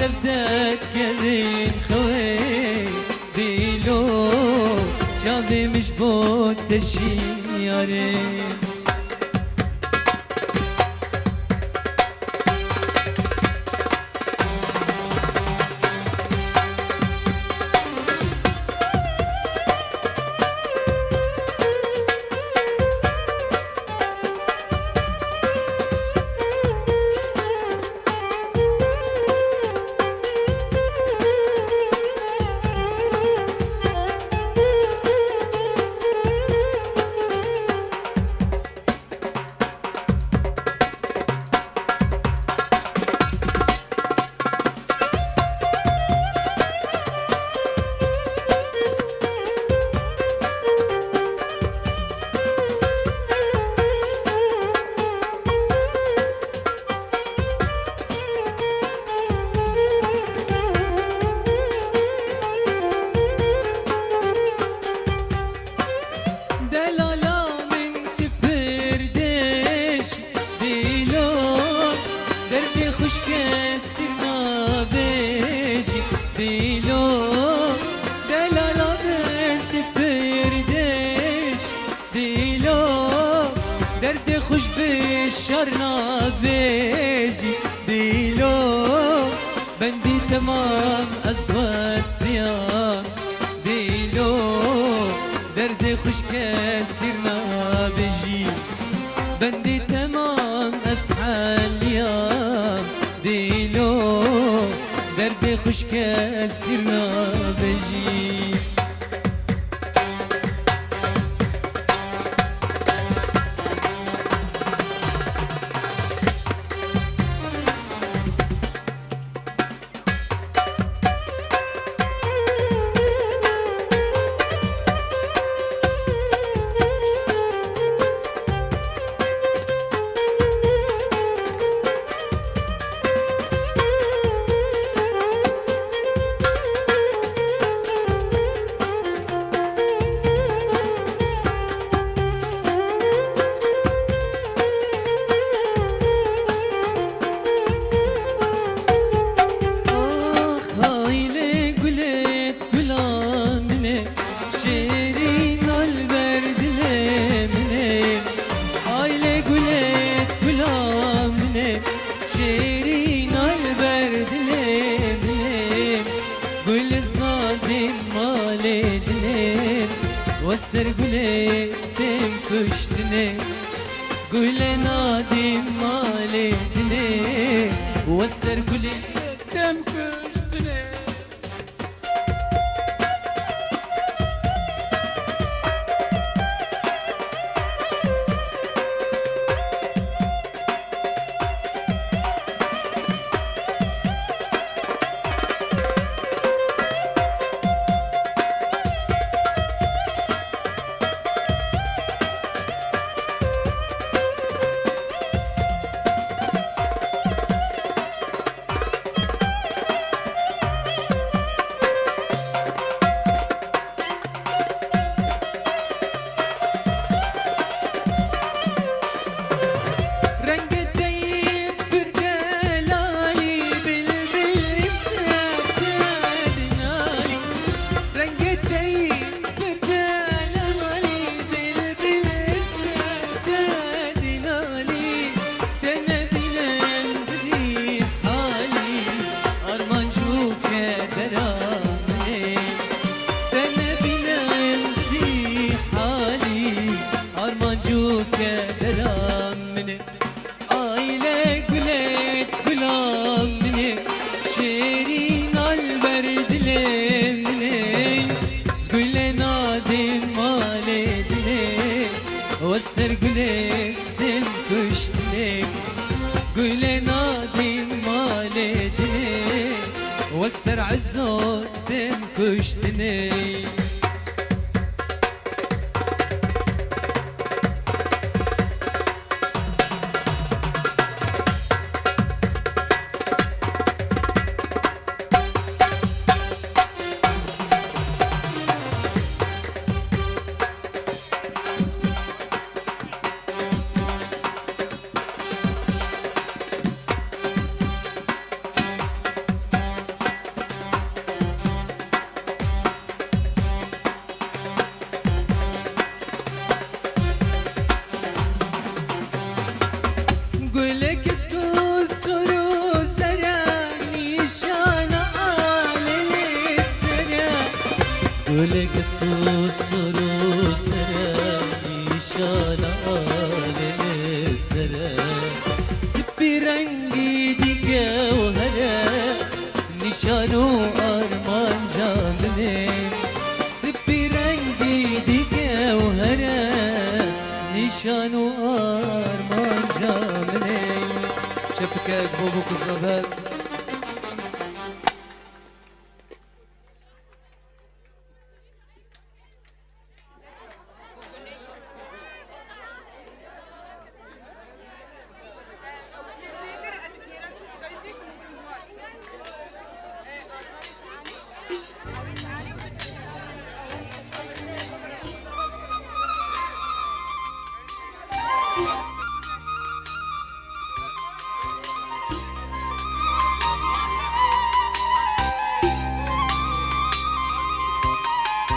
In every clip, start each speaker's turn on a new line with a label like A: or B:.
A: تبدأ كذين خوي ديلو جاذي مش بود تشي بارنا بيجي ديلو بندي تمام. নেই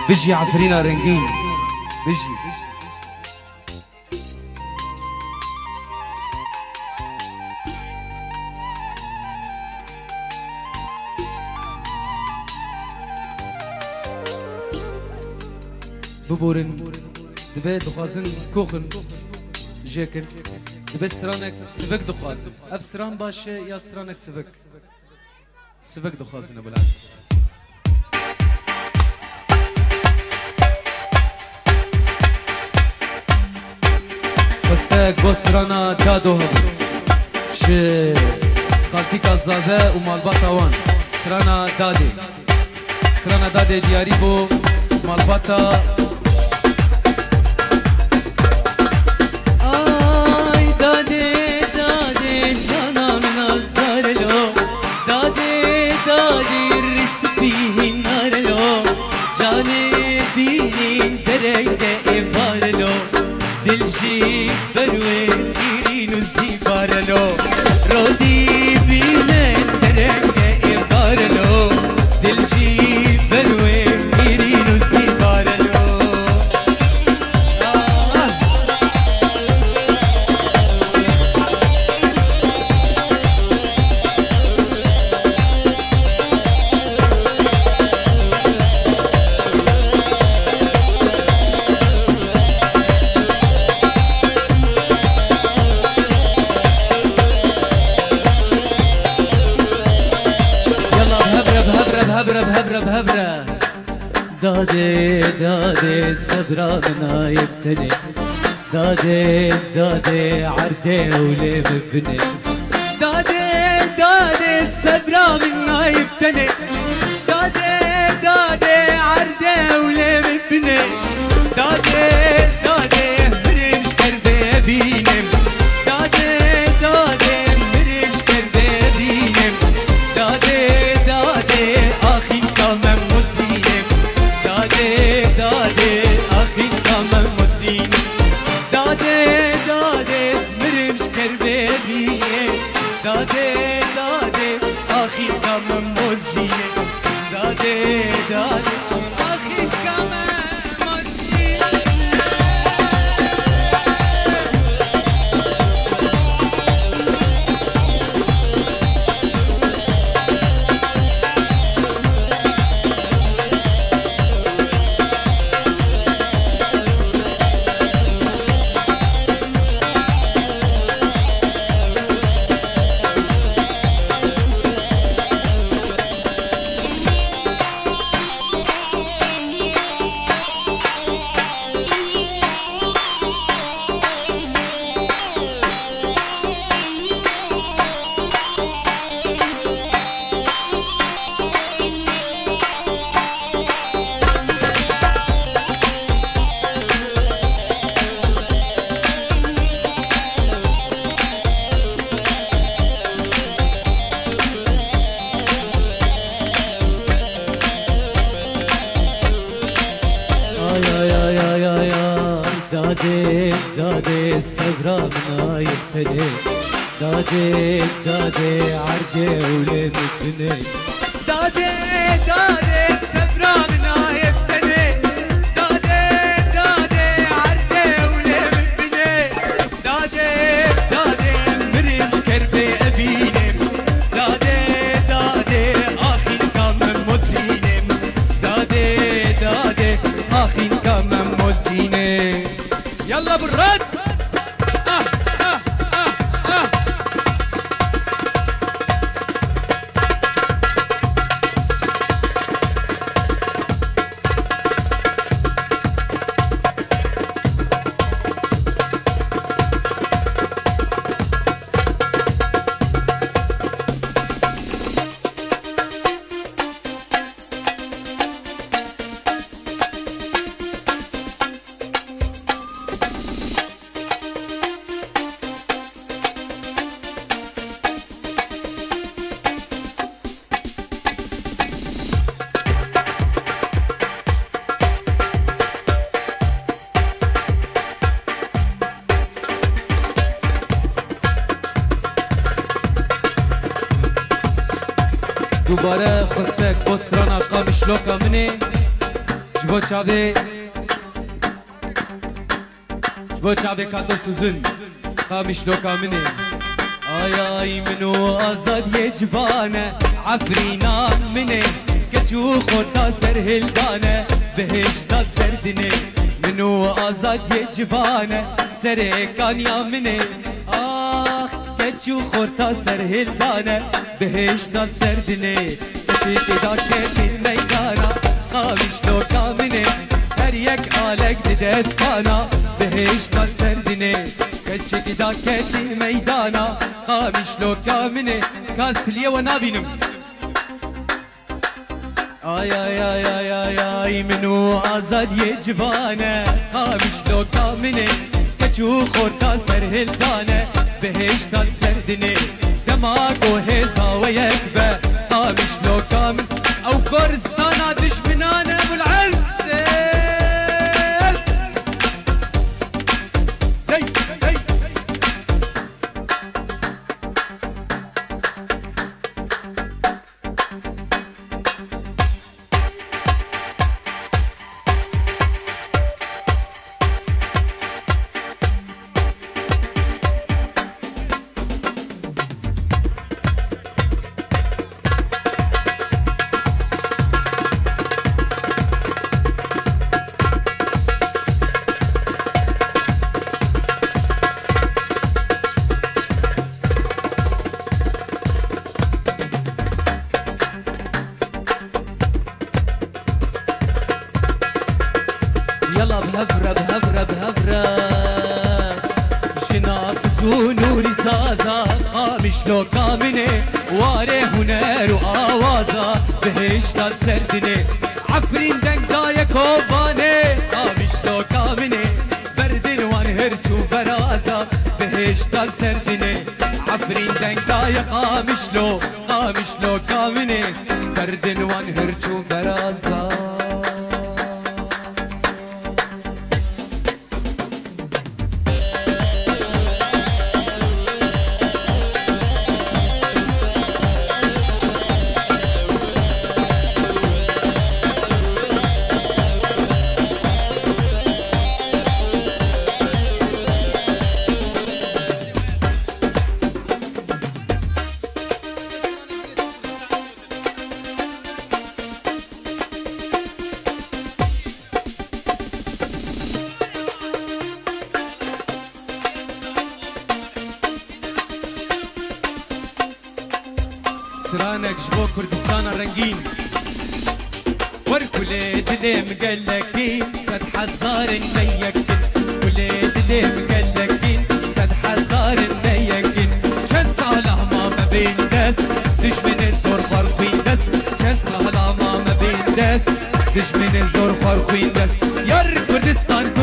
B: بيجي عفرينا رنجين. بيجي. ببورن دبي دخازن كوخن. جاكن دبي سرانك سبك دخازن أف سران باشا يا سرانك سبك. سبك دخازن بلعکس خسته گسرانا جادو هد ش خالتی کازاده و مالبات آوان سرانا داده سرانا داده دیاری بو مالباتا
A: You. الشي صبراننا يبتني. دادي دادي عردي ولي مبني. دادي دادي الصبرا منا يبتني. دادي دادي عردي ولي مبني.
B: دادي राधे جبو چاوه جبو چاوه کاتو سوزن قامش لوکا منی آی آی منو آزاد یه جوانه عفرینا منی کچو خورتا سر هلدانه بهشتا سردنه منو آزاد یه جوانه سر کانیا منی آخ کچو خورتا سر هلدانه بهشتا سردنه کچی دا کسی میدانا قامیش لوکا منی هر یک آلک دی دستانا بهشتا سردنه کچی دا کسی میدانا. قامیش لوکا منی کاستلیه و نابینم آی آی آی آی آی آی منو آزاد یه جوانه. قامیش لوکا منی کچو خورتا سر هلدانه بهشتا سردنه دماغو هزا و یک به. قامیش لوکا من أو کورستانا دشمنانه بهشتا سردني عفرين دنگ دايا كوباني قامش لو كامني بردن وان هرچو برازا بهشتا سردني عفرين دنگ دايا قامش لو. قامش لو بردن وان هرچو برازا سرانك جبو كردستان الرنجين والكوليد اللي مقلقين سد حزار النيقين وليد اللي مقلقين سد حزار النيقين كان صالح ما ما بين دس دش من الزور فرقين دس كان صالح ما ما بين دس دش من الزور فرقين دس يار كردستان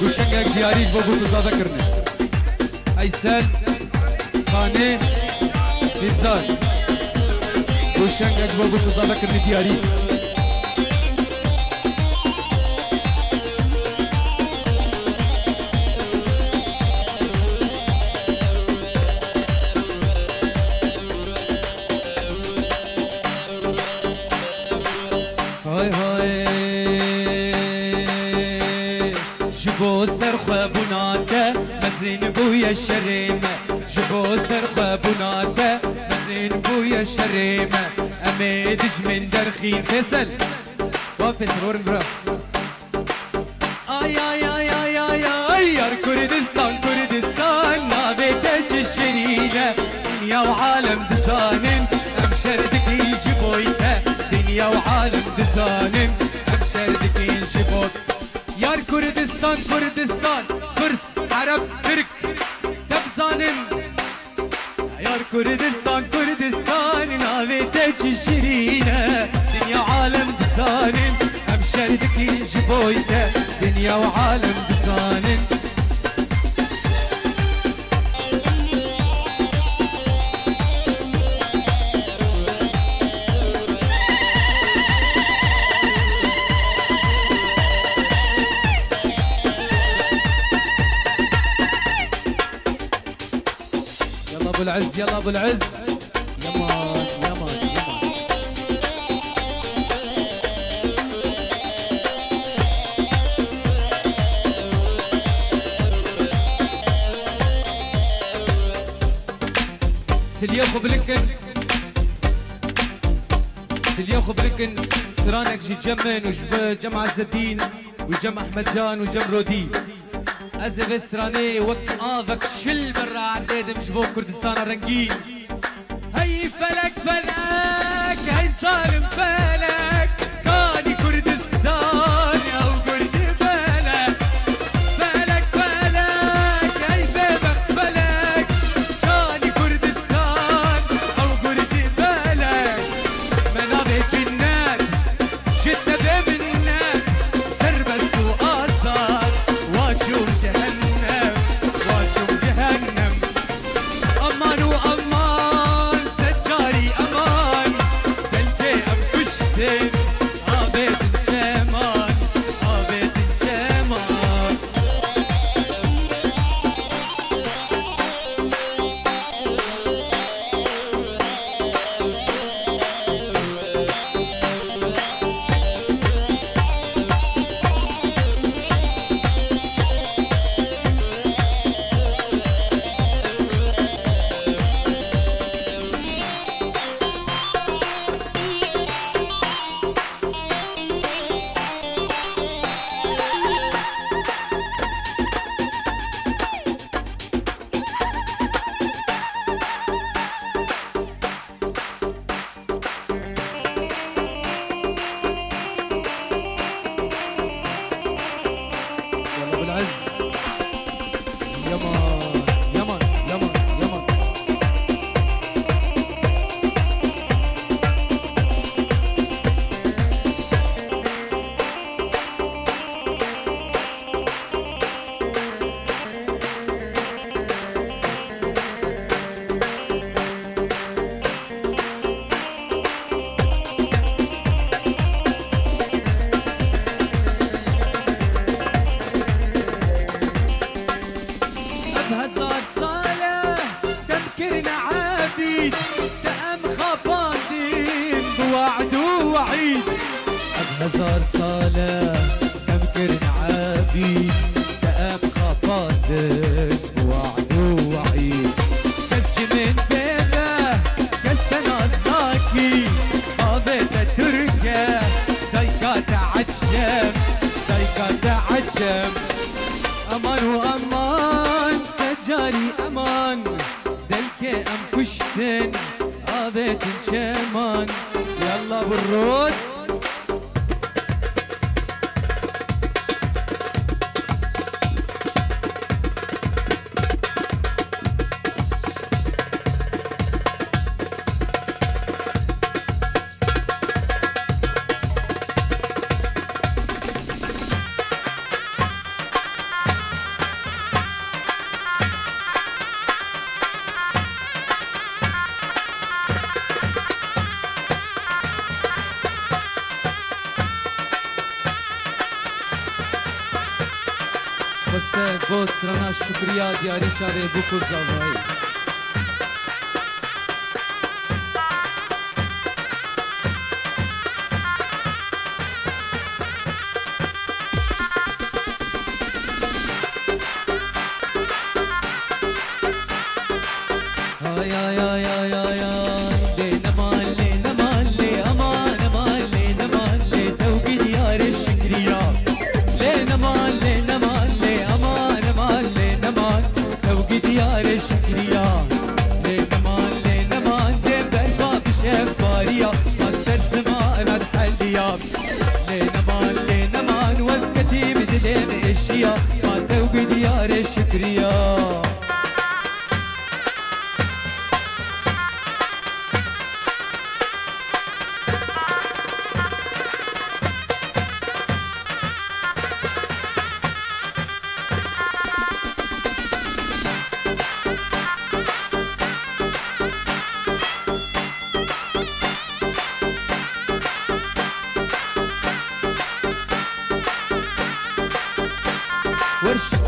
B: Guşengek diyari bu bu tuzada kırne Aysel Kane Mirzan Guşengek bu bu tuzada بويا الشريمة جبو سرخ بناته مزين بويا الشريمة أميدج من درخين فيصل. وفيصل ورن برا كردستان كردستان نابتك الشرينة دنيا وعالم دسانم أمشردك يجي بويته دنيا وعالم تليوخ بلكن تليوخ بلكن سرانك جي جمن وجب جمع عز الدين أحمد جان وجم رودي. أزف سراني وك آذك شل برا عديد مجبو كردستان الرنجين هي فلك فلك هي صارم فلك. أمان دلكي أم كشتن عابت الشمان يلا بالرود شکریا دیاری چاره بکو زاوایی رصص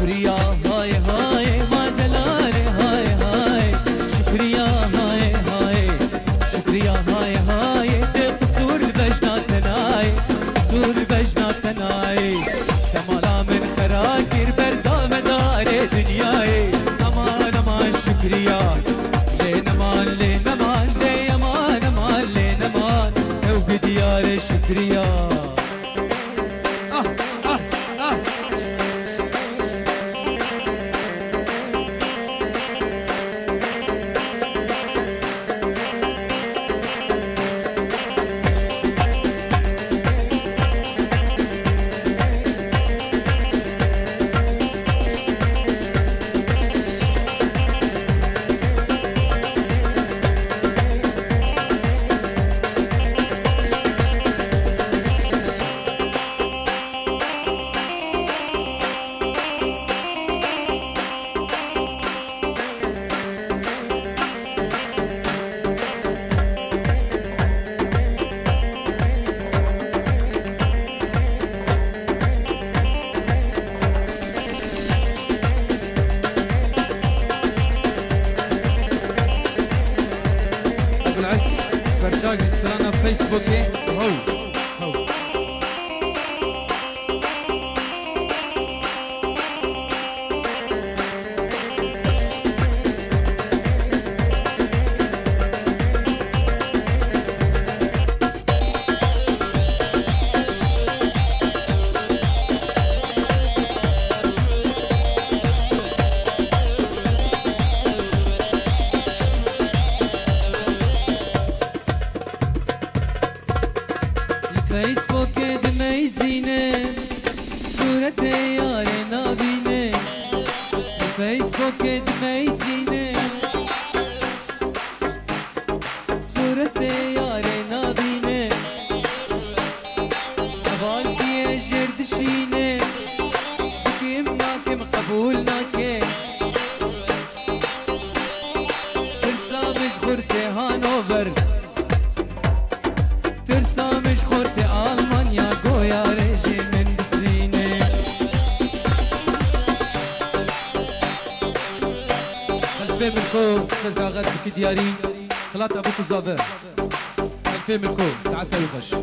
B: प्रिया حافظ أبان الفيلم الكون سعادة يغش.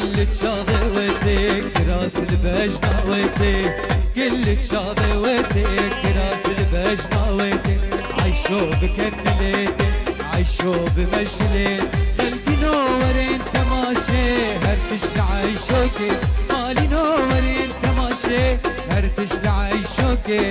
B: كل شاضي وديك راس البش ناويتك كل شاضي وديك راس البش ناويتك عيشو بكنليتك عيشو بمشليت خلقي نور انت ماشي هرتش لعيشوكي مالي نور انت ماشي هرتش لعيشوكي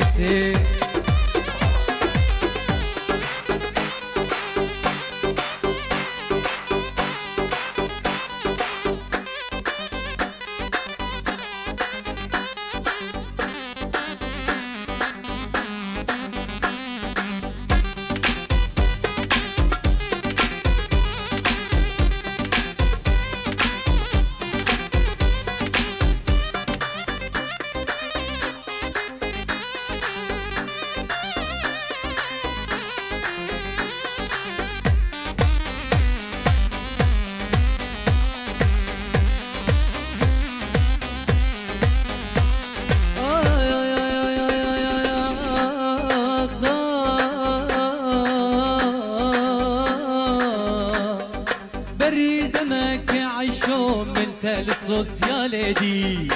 B: يا ليدي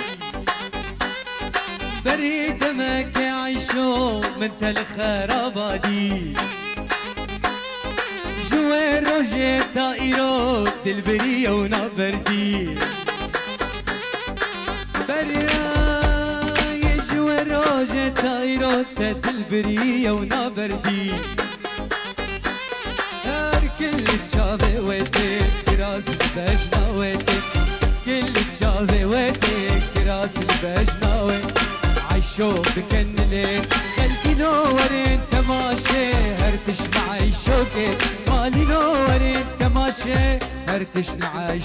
B: بريد مك يعيشو من تل خرابادي جوا روجي طائرو دلبرية ونابردي بريا جوا روجي طائرو دلبرية ونابردي هر كل تشافي ويتك راس البجنا ويتك كل تشافي ويتك راس البجنا ويتك عيشو بكن ليل. خلقي نورين تماشي هرتش معي شوكت مالي نورين تماشي هرتش معي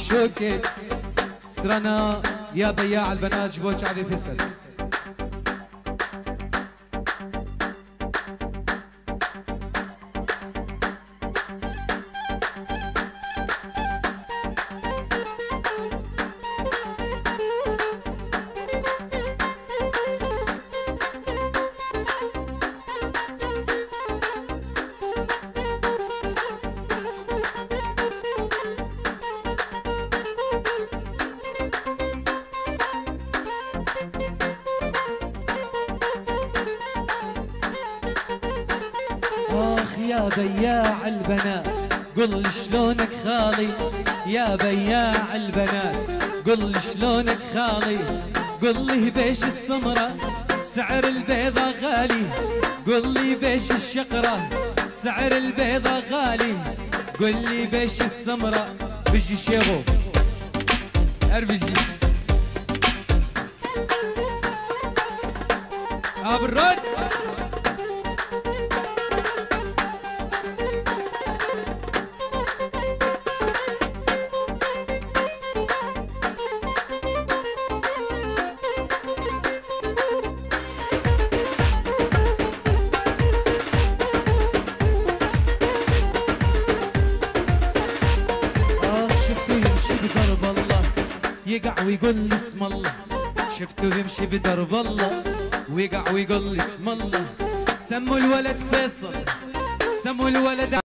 B: سرنا يا بياع البنات جبوك عادي فيصل. قل لي شلونك خالي؟ قل لي بيش السمرة سعر البيضة غالي. قل لي بيش الشقرة سعر البيضة غالي. قل لي بيش السمرة بيجي شيغو اربجي ابو اسم الله. شفته يمشي بدرب الله. ويقع ويقول اسم الله. سموا الولد فيصل. سموا الولد